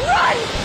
Run!